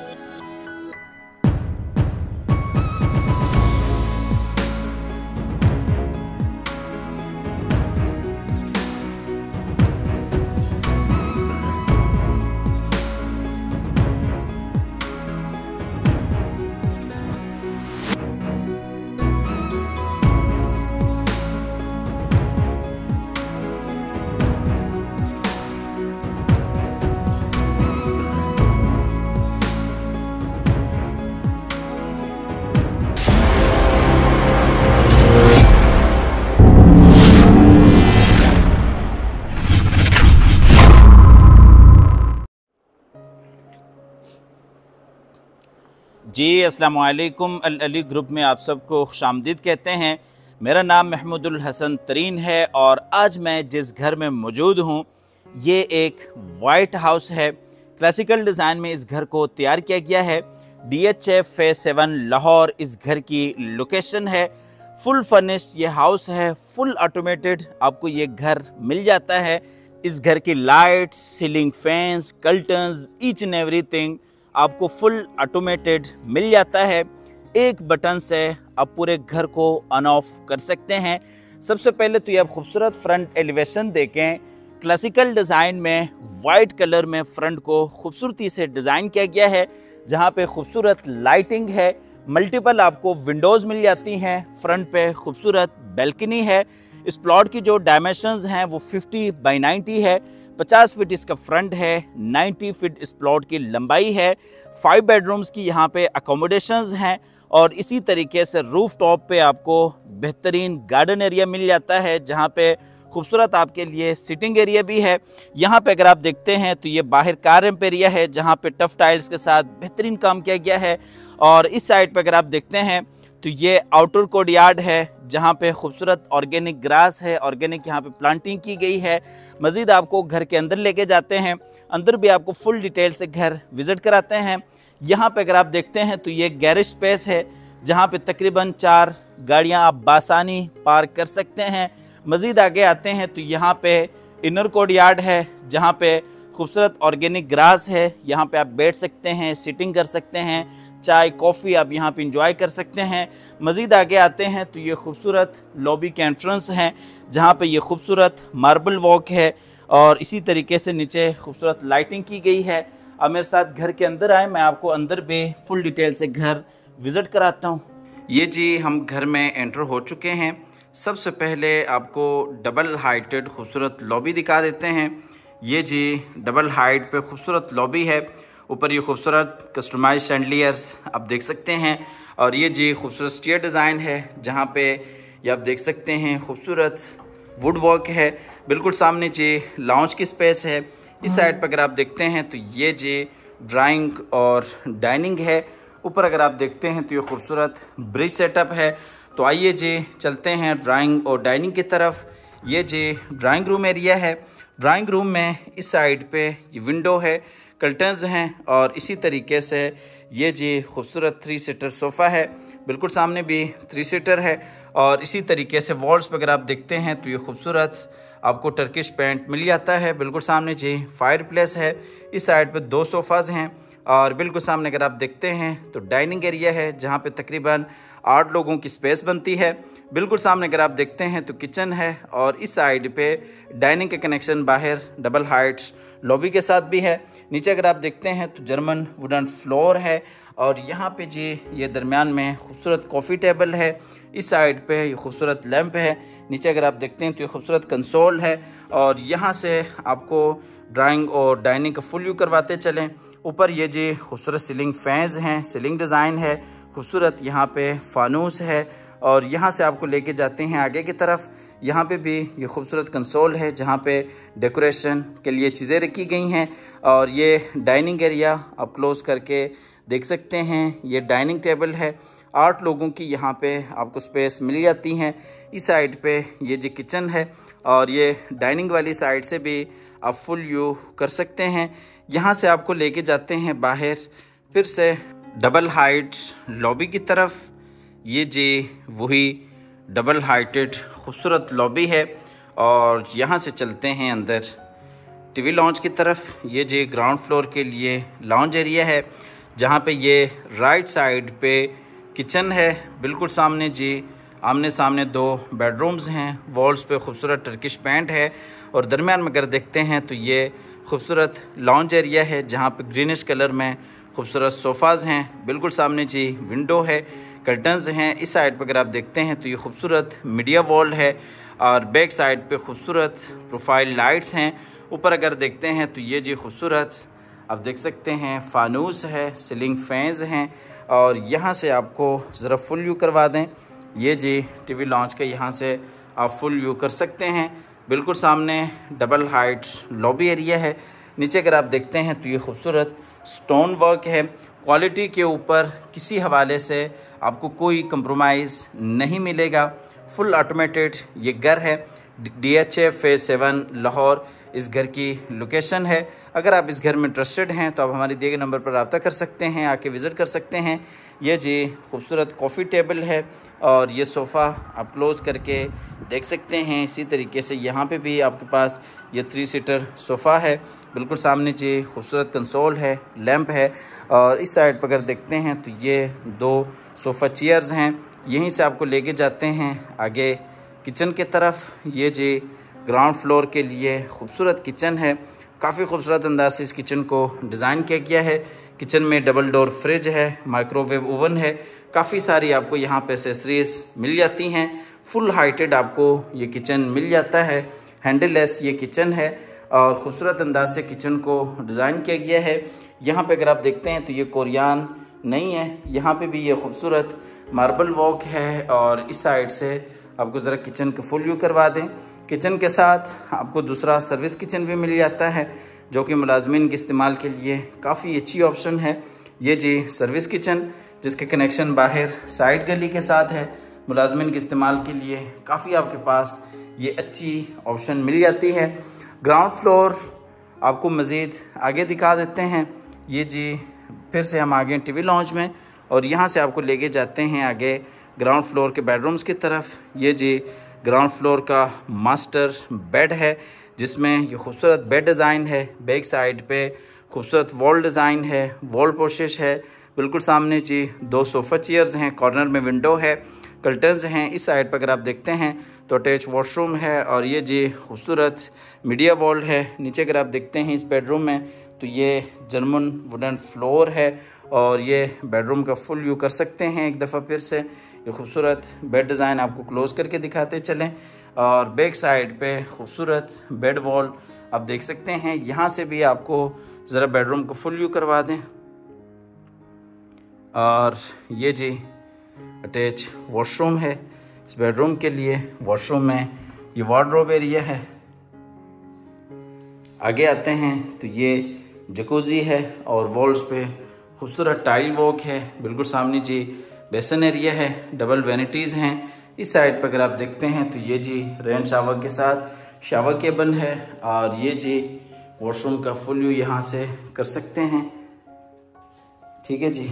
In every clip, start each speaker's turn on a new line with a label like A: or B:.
A: you जी, अस्सलाम वालेकुम अल Ali group में आप सबको खुशामदीद कहते हैं। मेरा नाम महमूदुल हसन तरीन है और आज मैं जिस घर में मौजूद हूँ, ये एक वाइट हाउस है। क्लासिकल डिज़ाइन में इस घर को तैयार किया गया है। D H F phase seven Lahore इस घर की लोकेशन है। फुल फर्निश्ड ये हाउस है। फुल ऑटोमेटेड आपको ये घर मिल जाता है। इस घर की light ceiling fans curtains each and everything आपको फुल ऑटोमेटेड मिल जाता है। एक बटन से आप पूरे घर को ऑन ऑफ़ कर सकते हैं। सबसे पहले तो ये आप खूबसूरत फ्रंट एलिवेशन देखें। क्लासिकल डिज़ाइन में वाइट कलर में फ्रंट को खूबसूरती से डिज़ाइन किया गया है, जहाँ पे खूबसूरत लाइटिंग है। मल्टीपल आपको विंडोज़ मिल जाती हैं। फ्रंट पे खूबसूरत बेल्कनी है। इस प्लॉट की जो डायमेंशंस हैं वो 50 बाई 90 है। 50 फीट इसका फ्रंट है 90 फीट इस प्लॉट की लंबाई है फाइव बेडरूम्स की यहाँ पे अकोमोडेशंस हैं और इसी तरीके से रूफ टॉप पे आपको बेहतरीन गार्डन एरिया मिल जाता है, जहाँ पे खूबसूरत आपके लिए सिटिंग एरिया भी है। यहाँ पे अगर आप देखते हैं तो ये बाहर कार एम्प एरिया है, जहाँ पे टफ टाइल्स के साथ बेहतरीन काम किया गया है और इस साइड पे अगर आप देखते हैं तो ये आउटर कोड यार्ड है, जहाँ पे खूबसूरत ऑर्गेनिक ग्रास है ऑर्गेनिक यहाँ पे प्लांटिंग की गई है। मज़ीद आपको घर के अंदर लेके जाते हैं, अंदर भी आपको फुल डिटेल से घर विज़िट कराते हैं। यहाँ पे अगर आप देखते हैं तो ये गैरेज स्पेस है, जहाँ पे तकरीबन चार गाड़ियाँ आप बासानी पार्क कर सकते हैं। मज़ीद आगे आते हैं तो यहाँ पे इनर कोड यार्ड है, जहाँ पे खूबसूरत ऑर्गेनिक ग्रास है। यहाँ पे आप बैठ सकते हैं सिटिंग कर सकते हैं। चाय, कॉफ़ी आप यहाँ पे इंजॉय कर सकते हैं। मज़ीद आगे आते हैं तो ये खूबसूरत लॉबी के एंट्रेंस हैं, जहाँ पे ये खूबसूरत मार्बल वॉक है और इसी तरीके से नीचे खूबसूरत लाइटिंग की गई है। अब मेरे साथ घर के अंदर आए, मैं आपको अंदर भी फुल डिटेल से घर विज़िट कराता हूँ। ये जी, हम घर में एंटर हो चुके हैं। सबसे पहले आपको डबल हाइटेड खूबसूरत लॉबी दिखा देते हैं। ये जी डबल हाइट पे खूबसूरत लॉबी है। ऊपर ये खूबसूरत कस्टमाइज शैंडलियर्स आप देख सकते हैं। और ये जी खूबसूरत स्टेयर डिज़ाइन है जहाँ पे ये आप देख सकते हैं खूबसूरत वुड वर्क है। बिल्कुल सामने जी लाउंज की स्पेस है। इस साइड पर अगर आप देखते हैं तो ये जी ड्राइंग और डाइनिंग है। ऊपर अगर आप देखते हैं तो ये खूबसूरत ब्रिज सेटअप है। तो आइए जी चलते हैं ड्राइंग और डाइनिंग की तरफ़। ये जी ड्राइंग रूम एरिया है। ड्राइंग रूम में इस साइड पे ये विंडो है। कर्टन्स हैं और इसी तरीके से ये जी खूबसूरत थ्री सीटर सोफ़ा है। बिल्कुल सामने भी थ्री सीटर है और इसी तरीके से वॉल्स पर अगर आप देखते हैं तो ये खूबसूरत आपको टर्किश पेंट मिल जाता है। बिल्कुल सामने जी फायर प्लेस है। इस साइड पर दो सोफ़ाज़ हैं और बिल्कुल सामने अगर आप देखते हैं तो डाइनिंग एरिया है, जहाँ पे तकरीबन आठ लोगों की स्पेस बनती है। बिल्कुल सामने अगर आप देखते हैं तो किचन है और इस साइड पे डाइनिंग के कनेक्शन बाहर डबल हाइट्स लॉबी के साथ भी है। नीचे अगर आप देखते हैं तो जर्मन वुडन फ्लोर है और यहाँ पे जी ये दरमियान में खूबसूरत कॉफ़ी टेबल है। इस साइड पे ये खूबसूरत लैंप है। नीचे अगर आप देखते हैं तो ये खूबसूरत कंसोल है और यहाँ से आपको ड्राइंग और डाइनिंग का फुल व्यू करवाते चलें। ऊपर ये जी खूबसूरत सीलिंग फैंस हैं, सीलिंग डिज़ाइन है, खूबसूरत यहाँ पे फानूस है और यहाँ से आपको लेके जाते हैं आगे की तरफ़। यहाँ पे भी ये खूबसूरत कंसोल है जहाँ पे डेकोरेशन के लिए चीज़ें रखी गई हैं और ये डाइनिंग एरिया आप क्लोज करके देख सकते हैं। ये डाइनिंग टेबल है। आठ लोगों की यहाँ पे आपको स्पेस मिल जाती हैं। इस साइड पे ये जो किचन है और ये डाइनिंग वाली साइड से भी आप फुल व्यू कर सकते हैं। यहाँ से आपको लेके जाते हैं बाहर। फिर से डबल हाइट लॉबी की तरफ़। ये जी वही डबल हाइटेड, खूबसूरत लॉबी है और यहाँ से चलते हैं अंदर। टीवी लॉन्च की तरफ़, ये जो ग्राउंड फ्लोर के लिए लॉन्च एरिया है, जहाँ पे ये राइट साइड पे किचन है। बिल्कुल सामने जी, आमने सामने दो बेडरूम्स हैं, वॉल्स पे खूबसूरत टर्किश पेंट है और दरमियान में अगर देखते हैं तो ये खूबसूरत लॉन्च एरिया है, जहाँ पे ग्रीनिश कलर में खूबसूरत सोफ़ाज़ हैं। बिल्कुल सामने जी विंडो है कर्टन्स हैं। इस साइड पर अगर आप देखते हैं तो ये खूबसूरत मीडिया वॉल है और बैक साइड पे खूबसूरत प्रोफ़ाइल लाइट्स हैं। ऊपर अगर देखते हैं तो ये जी खूबसूरत, आप देख सकते हैं फानूस है सीलिंग फैंस हैं और यहाँ से आपको ज़रा फुल व्यू करवा दें। ये जी टीवी लॉन्च के यहाँ से आप फुल व्यू कर सकते हैं। बिल्कुल सामने डबल हाइट लॉबी एरिया है। नीचे अगर आप देखते हैं तो ये खूबसूरत स्टोन वर्क है। क्वालिटी के ऊपर किसी हवाले से आपको कोई कंप्रोमाइज़ नहीं मिलेगा। फुल ऑटोमेटेड ये घर है। D H A phase seven Lahore, इस घर की लोकेशन है। अगर आप इस घर में इंटरेस्टेड हैं तो आप हमारे दिए गए नंबर पर रबता कर सकते हैं, आके विज़िट कर सकते हैं। ये जी, खूबसूरत कॉफ़ी टेबल है और ये सोफ़ा आप क्लोज़ करके देख सकते हैं। इसी तरीके से यहाँ पे भी आपके पास ये थ्री सीटर सोफ़ा है। बिल्कुल सामने जी, खूबसूरत कंसोल है लैंप है और इस साइड पर अगर देखते हैं तो ये दो सोफ़ा चेयर्स हैं। यहीं से आपको लेके जाते हैं आगे किचन की तरफ़। ये जी ग्राउंड फ्लोर के लिए खूबसूरत किचन है। काफ़ी खूबसूरत अंदाज से इस किचन को डिज़ाइन किया गया है। किचन में डबल डोर फ्रिज है, माइक्रोवेव ओवन है, काफ़ी सारी आपको यहाँ पे एसेसरीज मिल जाती हैं। फुल हाइटेड आपको ये किचन मिल जाता है। हैंडललेस ये किचन है और ख़ूबसूरत अंदाज से किचन को डिज़ाइन किया गया है। यहाँ पे अगर आप देखते हैं तो ये कोरियान नहीं है। यहाँ पे भी ये खूबसूरत मार्बल वॉक है और इस साइड से आपको ज़रा किचन का फुल व्यू करवा दें। किचन के साथ आपको दूसरा सर्विस किचन भी मिल जाता है। जो कि मुलाजमीन के इस्तेमाल के लिए काफ़ी अच्छी ऑप्शन है। ये जी सर्विस किचन, जिसके कनेक्शन बाहर साइड गली के साथ है। मुलाजमीन के इस्तेमाल के लिए काफ़ी आपके पास ये अच्छी ऑप्शन मिल जाती है। ग्राउंड फ्लोर आपको मज़ीद आगे दिखा देते हैं। ये जी फिर से हम आगे टीवी लॉन्च में और यहाँ से आपको लेके जाते हैं आगे ग्राउंड फ्लोर के बेडरूम्स की तरफ़। ये जी ग्राउंड फ्लोर का मास्टर बेड है। जिसमें ये खूबसूरत बेड डिज़ाइन है बैक साइड पे खूबसूरत वॉल डिज़ाइन है वॉल पोशिश है, बिल्कुल सामने जी दो सोफ़ा चेयर्स हैं कॉर्नर में विंडो है कर्टन्स हैं, इस साइड पर अगर आप देखते हैं तो अटैच वॉशरूम है और ये जी खूबसूरत मीडिया वॉल है, नीचे अगर आप देखते हैं इस बेडरूम में तो ये जर्मन वुडन फ्लोर है और ये बेडरूम का फुल व्यू कर सकते हैं एक दफ़ा फिर से। ये खूबसूरत बेड डिज़ाइन आपको क्लोज करके दिखाते चलें। और बैक साइड पे खूबसूरत बेड वॉल, आप देख सकते हैं। यहाँ से भी आपको ज़रा बेडरूम को फुल व्यू करवा दें। और ये जी, अटैच वॉशरूम है। इस बेडरूम के लिए वॉशरूम में ये वार्ड्रोब एरिया है। आगे आते हैं तो ये जकूजी है और वॉल्स पे खूबसूरत टाइल वॉक है। बिल्कुल सामने जी, बेसन एरिया है। डबल वेनिटीज़ हैं। इस साइड पर अगर आप देखते हैं तो ये जी रेन शावर के साथ शावर केबन है, और ये जी वॉशरूम का फुल व्यू यहाँ से कर सकते हैं। ठीक है जी।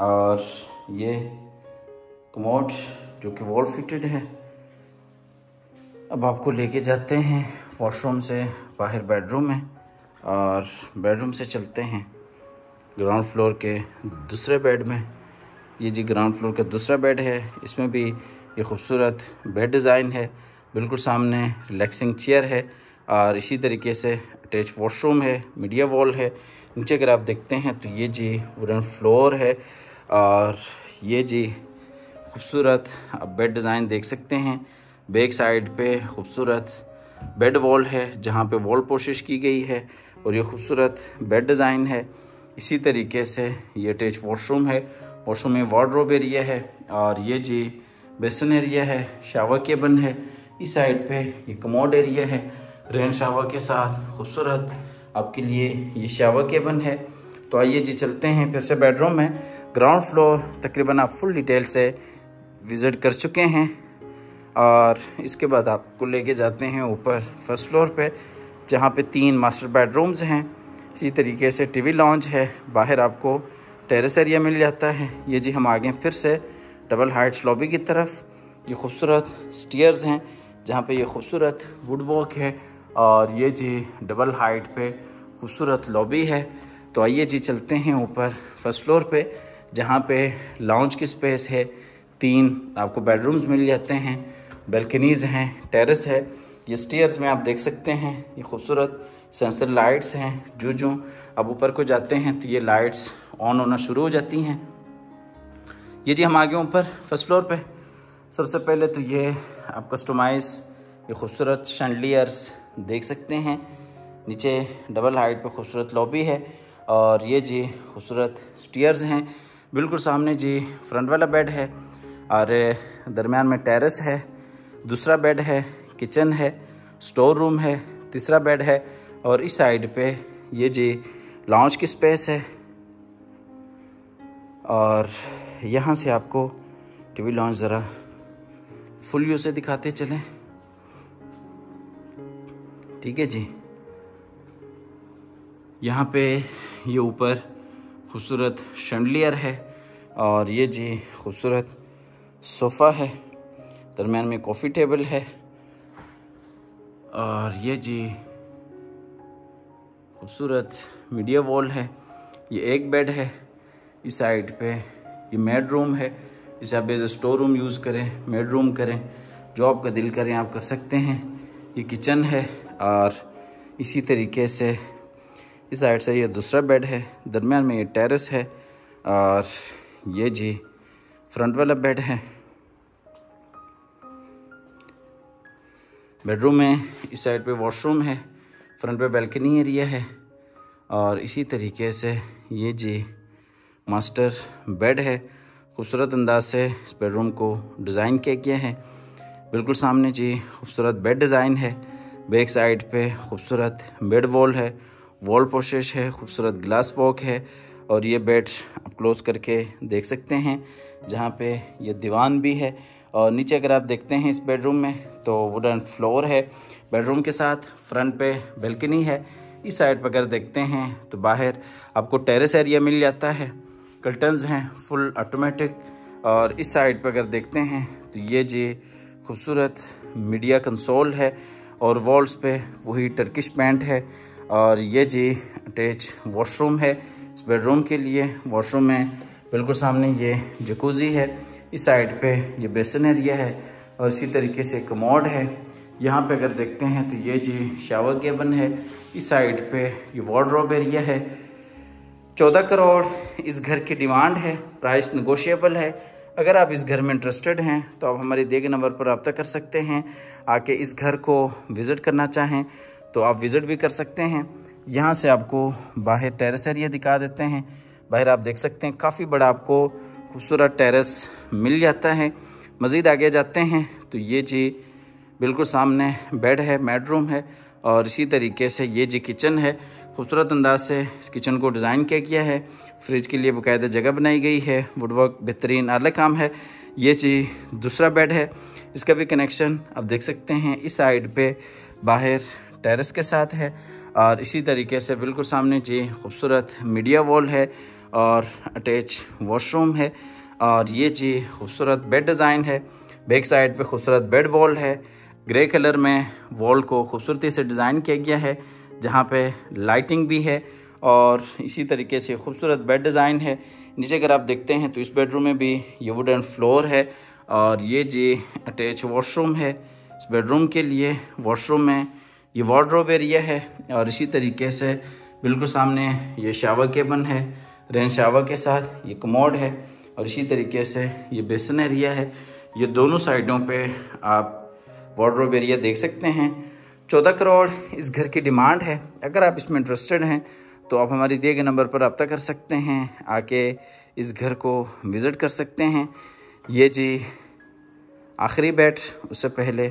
A: और ये कमोड जो कि वॉल फिटेड है, अब आपको लेके जाते हैं वॉशरूम से बाहर बेडरूम में, और बेडरूम से चलते हैं ग्राउंड फ्लोर के दूसरे बेड में। ये जी ग्राउंड फ्लोर का दूसरा बेड है। इसमें भी ये खूबसूरत बेड डिज़ाइन है। बिल्कुल सामने रिलैक्सिंग चेयर है और इसी तरीके से अटैच वॉशरूम है, मीडिया वॉल है। नीचे अगर आप देखते हैं तो ये जी वुडन फ्लोर है और ये जी खूबसूरत आप बेड डिज़ाइन देख सकते हैं। बैक साइड पे खूबसूरत बेड वॉल है जहाँ पे वॉल पोशिश की गई है और ये खूबसूरत बेड डिज़ाइन है। इसी तरीके से ये अटैच वॉशरूम है वॉशरूम में वार्ड्रोब एरिया है, और ये जी बेसन एरिया है शावर केबन है। इस साइड पे ये कमोड एरिया है रेन शावर के साथ खूबसूरत आपके लिए ये शावर केबन है। तो आइए जी चलते हैं, फिर से बेडरूम में। ग्राउंड फ्लोर तकरीबन आप फुल डिटेल से विज़िट कर चुके हैं, और इसके बाद आपको लेके जाते हैं ऊपर फ़र्स्ट फ्लोर पे, जहाँ पे तीन मास्टर बेडरूम्स हैं। इसी तरीके से टीवी लॉन्च है, बाहर आपको टेरेस एरिया मिल जाता है। ये जी हम आगे फिर से डबल हाइट्स लॉबी की तरफ़। ये खूबसूरत स्टीयर्स हैं, जहाँ पे ये खूबसूरत वुड वॉक है और ये जी डबल हाइट पे खूबसूरत लॉबी है। तो आइए जी चलते हैं ऊपर फ़र्स्ट फ्लोर पे, जहाँ पे लाउंज की स्पेस है। तीन आपको बेडरूम्स मिल जाते हैं बेल्कनीज़ हैं टेरेस है। ये स्टेयर्स में आप देख सकते हैं, ये खूबसूरत सेंसर लाइट्स हैं जो जो अब ऊपर को जाते हैं तो ये लाइट्स ऑन होना शुरू हो जाती हैं। ये जी हम आगे ऊपर फ़र्स्ट फ्लोर पे। सबसे पहले तो ये आप कस्टमाइज़ ये खूबसूरत शैंडलियर्स देख सकते हैं। नीचे डबल हाइट पे खूबसूरत लॉबी है और ये जी खूबसूरत स्टीयर्स हैं। बिल्कुल सामने जी फ्रंट वाला बेड है और दरमियान में टेरेस है। दूसरा बेड है किचन है स्टोर रूम है, तीसरा बेड है और इस साइड पे ये जी लॉन्च की स्पेस है। और यहाँ से आपको टीवी लॉन्च ज़रा फुल व्यू से दिखाते चलें। ठीक है जी। यहाँ पे ये ऊपर खूबसूरत शंडलियर है और ये जी खूबसूरत सोफ़ा है। दरमियान में कॉफ़ी टेबल है। और ये जी खूबसूरत मीडिया वॉल है, ये एक बेड है, इस साइड पे ये मेड रूम है, इसे आप एज स्टोर रूम यूज़ करें, मेड रूम करें, जो आपका दिल करें आप कर सकते हैं। ये किचन है और इसी तरीके से इस साइड से ये दूसरा बेड है, दरमियान में ये टेरेस है और ये जी फ्रंट वाला बेड है। बेडरूम में इस साइड पे वॉशरूम है, फ्रंट पे बैल्कनी एरिया है। और इसी तरीके से ये जी मास्टर बेड है, खूबसूरत अंदाज से इस बेडरूम को डिज़ाइन किया गया है। बिल्कुल सामने जी खूबसूरत बेड डिज़ाइन है, बैक साइड पे खूबसूरत बेड वॉल है, वॉल पोशेश है, खूबसूरत ग्लास वॉक है और ये बेड आप क्लोज करके देख सकते हैं, जहाँ पे ये दीवान भी है। और नीचे अगर आप देखते हैं इस बेडरूम में तो वुडन फ्लोर है। बेडरूम के साथ फ्रंट पे बेल्कनी है इस साइड पर अगर देखते हैं तो बाहर आपको टेरेस एरिया मिल जाता है। कर्टन्स हैं फुल ऑटोमेटिक और इस साइड पर अगर देखते हैं तो ये जी खूबसूरत मीडिया कंसोल है और वॉल्स पे वही टर्किश पेंट है। और ये जी अटैच वॉशरूम है। इस बेडरूम के लिए वॉशरूम में बिल्कुल सामने ये जकूज़ी है। इस साइड पे ये बेसन एरिया है और इसी तरीके से कमोड है। यहाँ पे अगर देखते हैं तो ये जी शावर केबन है। इस साइड पे ये वार्ड्रोब एरिया है। चौदह करोड़ इस घर की डिमांड है। प्राइस नगोशिएबल है। अगर आप इस घर में इंटरेस्टेड हैं तो आप हमारे दिए गए नंबर पर रबता कर सकते हैं। आके इस घर को विज़िट करना चाहें तो आप विज़िट भी कर सकते हैं। यहाँ से आपको बाहर टेरेस एरिया दिखा देते हैं। बाहर आप देख सकते हैं, काफ़ी बड़ा आपको खूबसूरत टेरेस मिल जाता है। मज़ीद आगे जाते हैं तो ये जी बिल्कुल सामने बेड है बेडरूम है और इसी तरीके से ये जी किचन है, खूबसूरत अंदाज से इस किचन को डिज़ाइन किया गया है। फ्रिज के लिए बाकायदा जगह बनाई गई है, वुडवर्क बेहतरीन आला काम है। ये जी दूसरा बेड है, इसका भी कनेक्शन आप देख सकते हैं, इस साइड पे बाहर टेरेस के साथ है और इसी तरीके से बिल्कुल सामने जी खूबसूरत मीडिया वॉल है और अटैच वॉशरूम है और ये जी खूबसूरत बेड डिज़ाइन है। बैक साइड पे खूबसूरत बेड वॉल है ग्रे कलर में वॉल को खूबसूरती से डिज़ाइन किया गया है, जहाँ पे लाइटिंग भी है और इसी तरीके से खूबसूरत बेड डिज़ाइन है। नीचे अगर आप देखते हैं तो इस बेडरूम में भी ये वुडन फ्लोर है और ये जी अटैच वॉशरूम है। इस बेडरूम के लिए वॉशरूम में ये वार्ड्रोब एरिया है और इसी तरीके से बिल्कुल सामने ये शावर केबन है, रेन शावर के साथ ये कमोड है और इसी तरीके से ये बेसन एरिया है। ये दोनों साइडों पे आप वार्ड्रोब एरिया देख सकते हैं। चौदह करोड़ इस घर की डिमांड है। अगर आप इसमें इंटरेस्टेड हैं तो आप हमारे दिए गए नंबर पर रब्ता कर सकते हैं, आके इस घर को विज़िट कर सकते हैं। ये जी, आखिरी बेड उससे पहले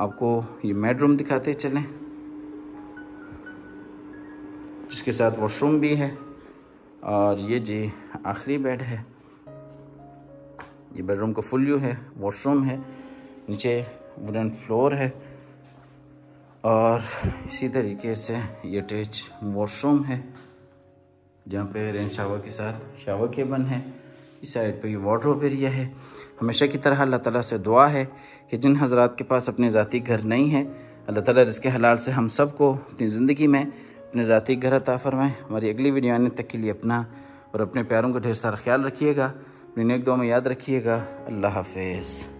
A: आपको ये मेड रूम दिखाते चलें। जिसके साथ वॉशरूम भी है, और ये जी, आखिरी बेड है। ये बेडरूम का फुल व्यू है वॉशरूम है। नीचे वुडन फ्लोर है और इसी तरीके से ये अटैच वॉशरूम है, जहाँ पे रेन शावर के साथ शावर केबन है। इस साइड पे ये वार्ड्रोब एरिया है। हमेशा की तरह अल्लाह ताला से दुआ है कि जिन हजरात के पास अपने ज़ाती घर नहीं है, अल्लाह ताला रिज़्क़ हलाल से हम सबको अपनी ज़िंदगी में अपने ज़ाती घर अता फरमाएँ। हमारी अगली वीडियो आने तक के लिए अपना और अपने प्यारों का ढेर सारा ख्याल रखिएगा। अपनी नेक दो में याद रखिएगा। अल्लाह हाफिज़।